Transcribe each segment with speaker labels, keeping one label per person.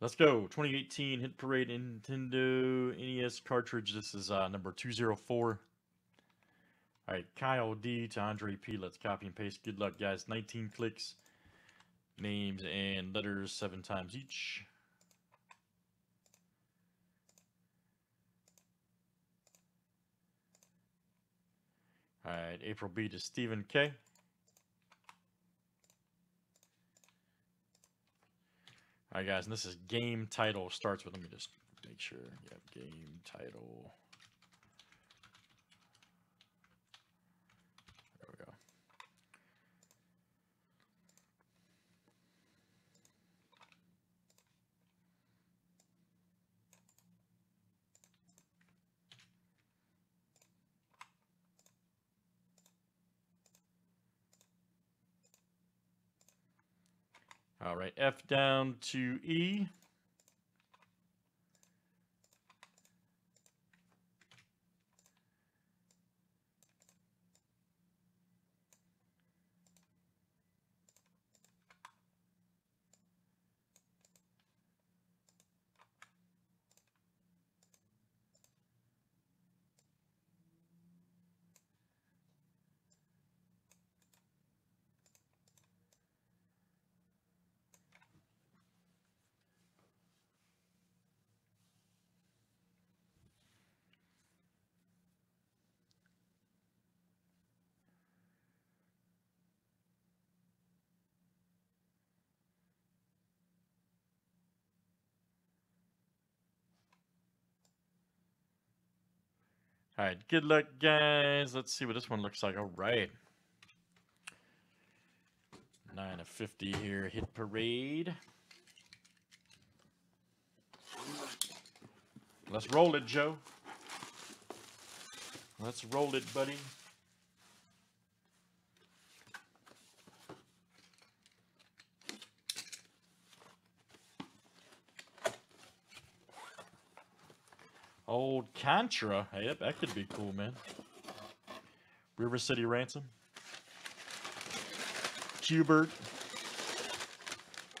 Speaker 1: Let's go. 2018 Hit Parade Nintendo NES cartridge. This is uh, number 204. All right, Kyle D to Andre P. Let's copy and paste. Good luck, guys. 19 clicks. Names and letters seven times each. All right, April B to Stephen K. All right, guys, and this is game title starts with, let me just make sure. Yep, game title. All right, F down to E. All right, good luck, guys. Let's see what this one looks like. All right. 9 of 50 here, hit parade. Let's roll it, Joe. Let's roll it, buddy. Old Contra. Yep, that could be cool, man. River City Ransom. Q*bert.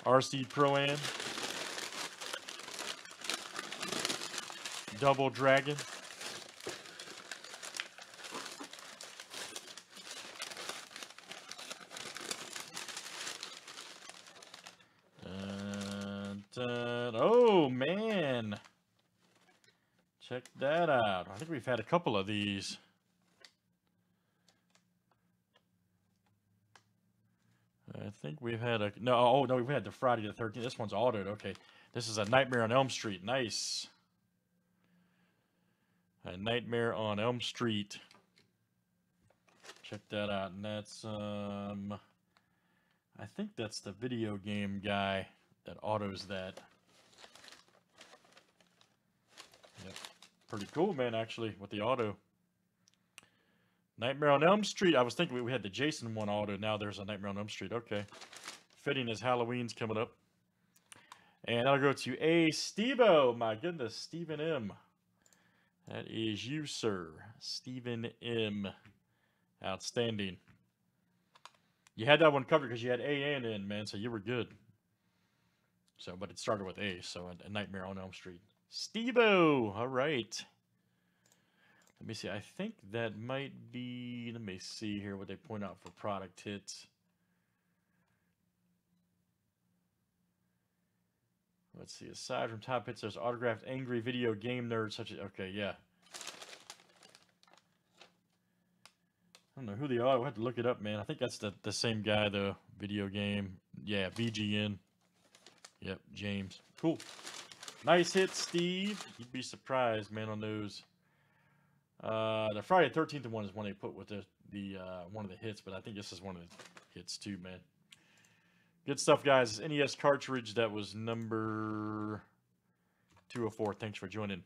Speaker 1: RC Pro-Am. Double Dragon. Dun. Oh, man. Check that out. I think we've had a couple of these. I think we've had a no. Oh no, we've had the Friday the Thirteenth. This one's autoed. Okay, this is a Nightmare on Elm Street. Nice. A Nightmare on Elm Street. Check that out. And that's um, I think that's the video game guy that autos that. Yep. Pretty cool, man, actually, with the auto. Nightmare on Elm Street. I was thinking we had the Jason one auto. Now there's a Nightmare on Elm Street. Okay. Fitting as Halloween's coming up. And I'll go to A. Stevo. My goodness, Stephen M. That is you, sir. Stephen M. Outstanding. You had that one covered because you had A and N, man, so you were good. So, but it started with A, so a Nightmare on Elm Street. Stevo. All right. Let me see. I think that might be. Let me see here what they point out for product hits. Let's see. Aside from top hits, there's autographed angry video game nerds such as. Okay, yeah. I don't know who they are. We'll have to look it up, man. I think that's the, the same guy, the video game. Yeah, VGN. Yep, James. Cool. Nice hit, Steve. You'd be surprised, man, on those. Uh, the Friday Thirteenth one is one they put with the the uh, one of the hits, but I think this is one of the hits too, man. Good stuff, guys. NES cartridge that was number 204. Thanks for joining.